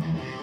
Mm-hmm.